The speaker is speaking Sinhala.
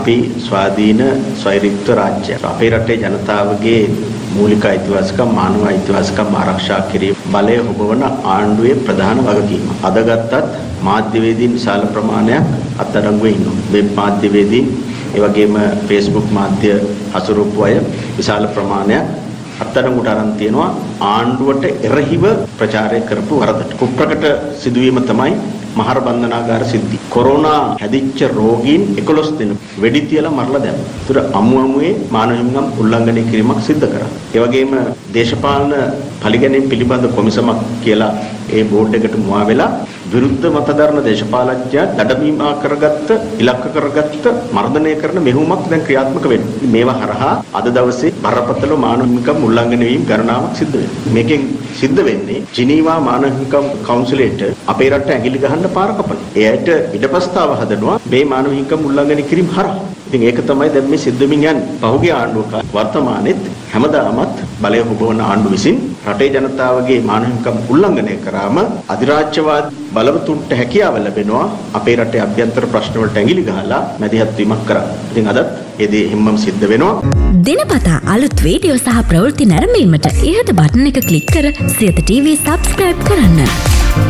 අපි ස්වාධීන ස්වෛරීත්ව රාජ්‍යයක්. අපේ රටේ ජනතාවගේ මූලික අයිතිවාසිකම් මානව අයිතිවාසිකම් ආරක්ෂා කිරීම බලය හොබවන ආණ්ඩුවේ ප්‍රධාන වගකීම. අද ගත්තත් මාධ්‍යවේදීන් විශාල ප්‍රමාණයක් අත්අඩංගුවේ ඉන්නවා. වෙබ් මාධ්‍යවේදීන් ඒ වගේම Facebook මාධ්‍ය හසුරුවපු අය විශාල ප්‍රමාණයක් අත්අඩංගුවට අරන් තියෙනවා ආණ්ඩුවට එරෙහිව ප්‍රචාරය කරපු වරදට. කුප්‍රකට සිදුවීම තමයි මහර බන්ධනාගාර සිද්ධි. කොරෝනා හැදිච්ච රෝගීන් 11 දෙනෙක් වෙඩි තියලා මරලා දැම්මා. ඒතර අමු අමුවේ මානව හිමිකම් උල්ලංඝනය කිරීමක් සිද්ධ කරා. ඒ වගේම දේශපාලන පරිගැනීම් පිළිබඳ කොමිසමක් කියලා ඒ බෝඩ් එකට මුවා වෙලා විරුද්ධ මතධර්ම දේශපාලඥයා දඩමීමා කරගත්ත ඉලක්ක කරගත්ත මර්ධනය කරන මෙහෙයුමක් දැන් ක්‍රියාත්මක වෙනවා. මේවා හරහා අද දවසේ බරපතල මානව හිමිකම් උල්ලංඝනය වීම ගණනාවක් සිද්ධ වෙනවා. මේකෙන් සිද්ධ වෙන්නේ ජිනීවා මානව හිමිකම් කවුන්සිලයට අපේ රට ඇඟිලි ගහන්න පාර කපන. එයට ඉඩපස්තාව හදනවා මේ මානව හිමිකම් උල්ලංඝනය කිරීම හරහා. ඉතින් ඒක තමයි දැන් මේ සිද්ධ වෙමින් යන්නේ. පහුගිය ආණ්ඩුවක වර්තමානෙත් හැමදාමත් බලය හොබවන ආණ්ඩු විසින් රටේ ජනතාවගේ මානව හිමිකම් උල්ලංඝනය කරාම අධිරාජ්‍යවාද බලවතුන්ට හැකියාව ලැබෙනවා අපේ රටේ අභ්‍යන්තර ප්‍රශ්න වලට ඇඟිලි ගහලා මැදිහත් වීමක් කරා. ඉතින් අදත් ඒ දේ හිම්මම සිද්ධ වෙනවා. දිනපතා අලුත් වීඩියෝ සහ ප්‍රවෘත්ති නැරඹීමට ඉහත බටන එක ක්ලික් කර සියත TV සබස්ක්‍රයිබ් කරන්න.